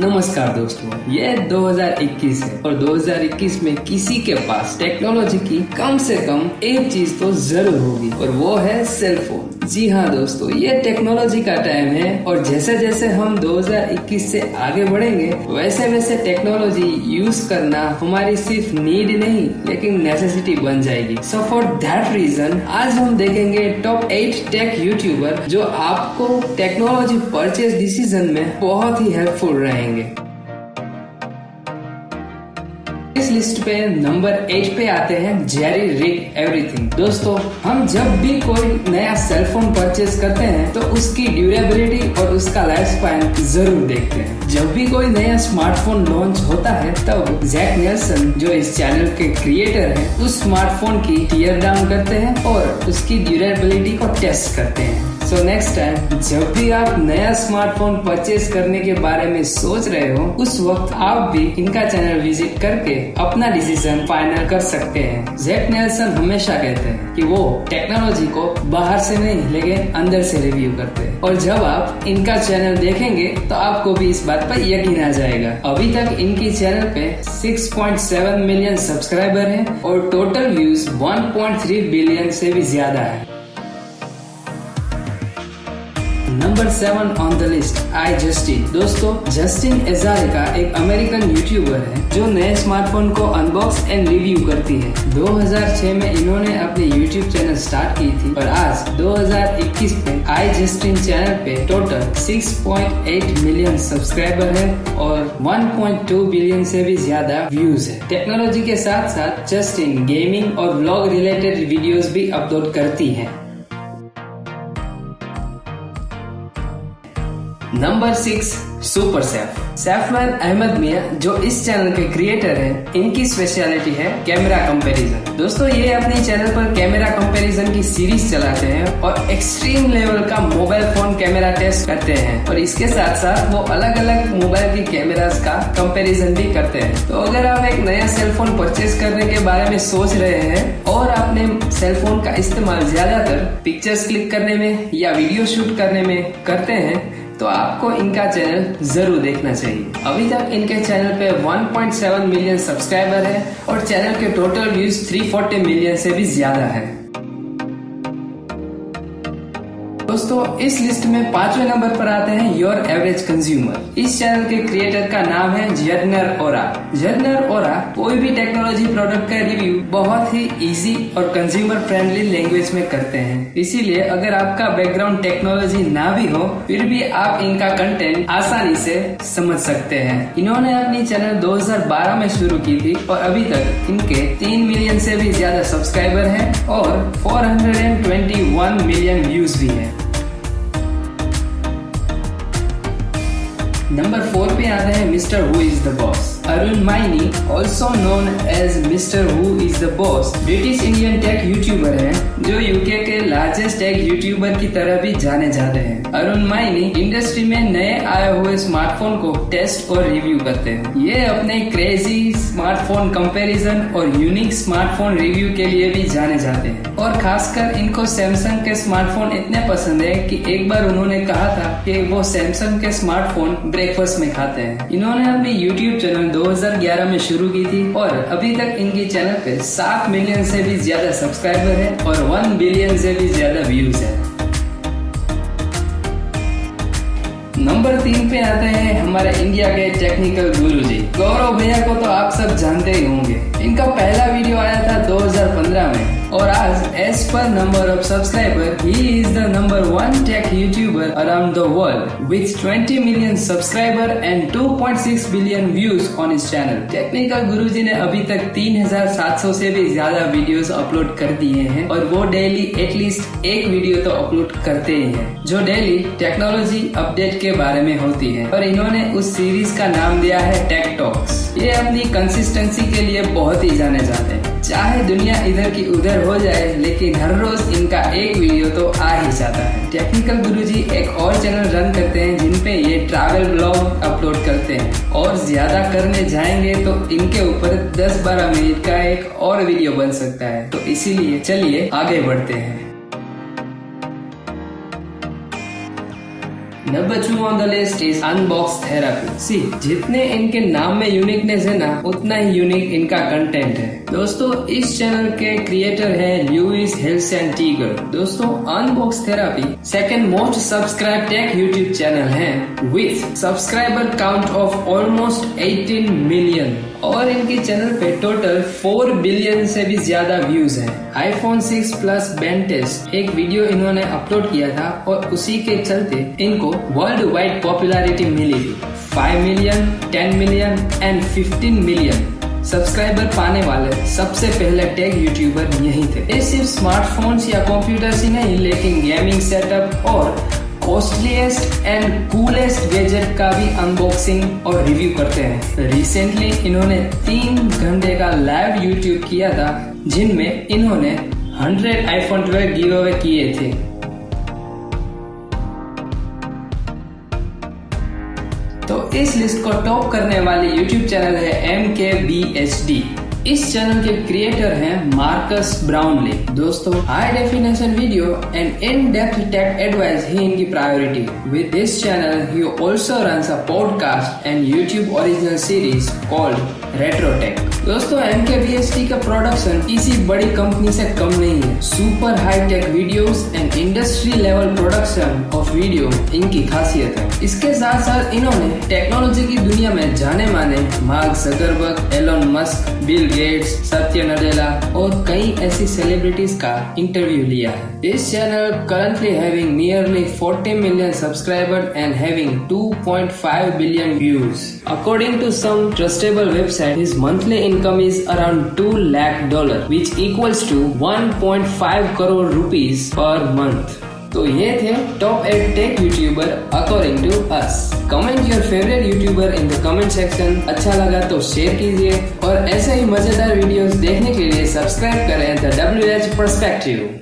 नमस्कार दोस्तों ये 2021 है और 2021 में किसी के पास टेक्नोलॉजी की कम से कम एक चीज़ तो ज़रूर होगी और वो है सेल फ़ोन जी हाँ दोस्तों, ये टेक्नोलॉजी का टाइम है और जैसे जैसे हम 2021 से आगे बढ़ेंगे वैसे वैसे टेक्नोलॉजी यूज़ करना हमारी सिर्फ़ नीड नहीं, लेकिन नेसेसिटी बन जाएगी। सो फॉर दैट रीजन आज हम देखेंगे टॉप एट टेक यूट्यूबर जो आपको टेक्नोलॉजी परचेज डिसीज़न में बहुत ही हेल्पफुल रहेंगे। इस लिस्ट पे नंबर एट पे आते हैं जेरी, रिक, एवरीथिंग। दोस्तों, हम जब भी कोई नया सेलफोन परचेज करते हैं तो उसकी ड्यूरेबिलिटी और उसका लाइफ स्पैन ज़रूर देखते हैं। जब भी कोई नया स्मार्टफ़ोन लॉन्च होता है, तब जैक नेल्सन जो इस चैनल के क्रिएटर हैं, उस स्मार्टफ़ोन की टीयर डाउन करते हैं और उसकी ड्यूरेबिलिटी को टेस्ट करते हैं। सो नेक्स्ट टाइम जब भी आप नया स्मार्टफ़ोन परचेज करने के बारे में सोच रहे हो, उस वक्त आप भी इनका चैनल विज़िट करके अपना डिसीज़न फाइनल कर सकते हैं। जेक नेल्सन हमेशा कहते हैं कि वो टेक्नोलॉजी को बाहर से नहीं, लेकिन अंदर से रिव्यू करते हैं। और जब आप इनका चैनल देखेंगे तो आपको भी इस बात पर यकीन आ जाएगा। अभी तक इनकी चैनल पे 6.7 मिलियन सब्सक्राइबर हैं और टोटल व्यूज़ 1.3 बिलियन से भी ज़्यादा है। Number seven on the list iJustine दोस्तों जस्टिन एजारिका एक अमेरिकन यूट्यूबर है, जो नए स्मार्टफ़ोन को अनबॉक्स एंड रिव्यू करती है। 2006 में इन्होंने अपने यूट्यूब चैनल स्टार्ट की थी और आज 2021 में आई जस्टिन चैनल पे टोटल 6.8 मिलियन सब्सक्राइबर है और 1.2 बिलियन से भी ज़्यादा व्यूज़ है। टेक्नोलॉजी के साथ साथ जस्टिन गेमिंग और ब्लॉग रिलेटेड वीडियोस भी अपलोड करती है। Number six super Saf. Safwan Ahmed Mia जो इस चैनल के क्रिएटर हैं, इनकी स्पेशलिटी है कैमरा कंपैरिजन दोस्तों ये अपने चैनल पर कैमरा कंपैरिजन की सीरीज़ चलाते हैं और एक्सट्रीम लेवल का मोबाइल फ़ोन कैमरा टेस्ट करते हैं। और इसके साथ साथ वो अलग अलग मोबाइल की कैमरास का कंपैरिजन भी करते हैं। तो अगर आप एक नया सेलफोन परचेज करने के बारे में सोच रहे हैं और आपने सेलफोन का इस्तेमाल ज़्यादातर पिक्चर्स क्लिक करने में या वीडियो शूट करने में करते हैं तो आपको इनका चैनल ज़रूर देखना चाहिए। अभी तक इनके चैनल पे 1.7 मिलियन सब्सक्राइबर है और चैनल के टोटल व्यूज़ 340 मिलियन से भी ज़्यादा है। दोस्तों, इस लिस्ट में पाँचवें नंबर पर आते हैं योर एवरेज कंज्यूमर इस चैनल के क्रिएटर का नाम है जर्नर ओरा जर्नर ओरा कोई भी टेक्नोलॉजी प्रोडक्ट का रिव्यू बहुत ही इजी और कंज्यूमर फ्रेंडली लैंग्वेज में करते हैं। इसीलिए अगर आपका बैकग्राउंड टेक्नोलॉजी ना भी हो, फिर भी आप इनका कंटेंट आसानी से समझ सकते हैं। इन्होंने अपनी चैनल 2012 में शुरू की थी और अभी तक इनके तीन मिलियन से भी ज़्यादा सब्सक्राइबर हैं और 421 मिलियन व्यूज़ भी हैं। नंबर फोर पे रहे हैं mister who is the boss Arun Maini also known as mister who is the boss British Indian tech YouTuber हैं, जो यूके के लार्जेस्ट टेक यूट्यूबर की तरह भी जाने जाते हैं। अरुण माइनी इंडस्ट्री में नए आए हुए स्मार्टफ़ोन को टेस्ट और रिव्यू करते हैं। ये अपने क्रेजी स्मार्टफ़ोन कंपैरिजन और यूनिक स्मार्टफ़ोन रिव्यू के लिए भी जाने जाते हैं। और खासकर इनको सैमसंग के स्मार्टफ़ोन इतने पसंद है कि एक बार उन्होंने कहा था कि वो सैमसंग के स्मार्टफ़ोन ब्रेकफास्ट में खाते हैं। इन्होंने अपने यूट्यूब चैनल 2011 में शुरू की थी और अभी तक इनकी चैनल पे 7 मिलियन से भी ज़्यादा सब्सक्राइबर है और 1 बिलियन से भी ज़्यादा व्यूज़ है। नंबर तीन पे आते हैं हमारे इंडिया के टेक्निकल गुरु जी। गौरव भैया को तो आप सब जानते ही होंगे। इनका पहला वीडियो आया था 2015 में। और आज as per number of subscriber he is the number one tech YouTuber around the world with 20 million subscriber and 2.6 billion views on इस चैनल टेक्निकल गुरुजी ने अभी तक 3700 से भी ज़्यादा वीडियोस अपलोड कर दिए हैं और वो डेली एटलीस्ट एक वीडियो तो अपलोड करते ही हैं, जो डेली टेक्नोलॉजी अपडेट के बारे में होती है। और इन्होंने उस सीरीज़ का नाम दिया है टेक टॉक्स ये अपनी कंसिस्टेंसी के लिए बहुत ही जाने जाते हैं। चाहे दुनिया इधर की उधर हो जाए, लेकिन हर रोज इनका एक वीडियो तो आ ही जाता है। टेक्निकल गुरु जी एक और चैनल रन करते हैं जिनपे ये ट्रैवल ब्लॉग अपलोड करते हैं। और ज़्यादा करने जाएँगे तो इनके ऊपर 10-12 मिनट का एक और वीडियो बन सकता है। तो इसीलिए चलिए आगे बढ़ते हैं। Number two on the list is Unbox Therapy सी जितने इनके नाम में यूनिकनेस है ना, उतना ही यूनिक इनका कंटेंट है। दोस्तों, इस चैनल के क्रिएटर है ल्यूइस हिल्स एंड टीगर दोस्तों Unbox Therapy second most subscribe tech YouTube channel है। With subscriber count of almost 18 million और इनके चैनल पे टोटल 4 बिलियन से भी ज़्यादा व्यूज़ हैं। आईफोन 6 प्लस बैंड टेस्ट एक वीडियो इन्होंने अपलोड किया था और उसी के चलते इनको वर्ल्ड वाइड पॉपुलैरिटी मिली थी 5 million 10 million and 15 million subscriber पाने वाले सबसे पहले टेक यूट्यूबर यही थे ये सिर्फ़ स्मार्टफोन्स या कंप्यूटर ही नहीं, लेकिन गेमिंग सेटअप और कॉस्टलीस्ट एंड कूलेस्ट गैजेट का भी अनबॉक्सिंग और रिव्यू करते हैं। रिसेंटली इन्होंने तीन घंटे का लाइव यूट्यूब किया था, जिनमें इन्होंने 100 आईफोन 12 गिव अवे किए थे। तो इस लिस्ट को टॉप करने वाली यूट्यूब चैनल है M K B H D इस चैनल के क्रिएटर हैं मार्कस ब्राउनली। दोस्तों high definition video and in depth tech advice ही इनकी priority with this channel he also runs a podcast and YouTube original series called Retro Tech दोस्तों M K B S T का production किसी बड़ी company से कम नहीं है। Super high tech videos and industry level production of video इनकी खासियत है। इसके साथ साथ इन्होंने टेक्नोलॉजी की दुनिया में जाने माने Mark Zuckerberg Elon Musk Bill Gates Satya Nadella और कई ऐसी सेलिब्रिटीज का इंटरव्यू लिया है। This channel currently having nearly 40 million subscriber and having 2.5 billion views according to some trustable website his monthly income is around 2 lakh dollar which equals to 1.5 crore rupees per month तो ये थे top eight tech YouTuber according to us comment your favourite YouTuber in the comment section अच्छा लगा तो share कीजिए और ऐसे ही मज़ेदार वीडियोस देखने के लिए सब्सक्राइब करें द डब्ल्यू एच परस्पेक्टिव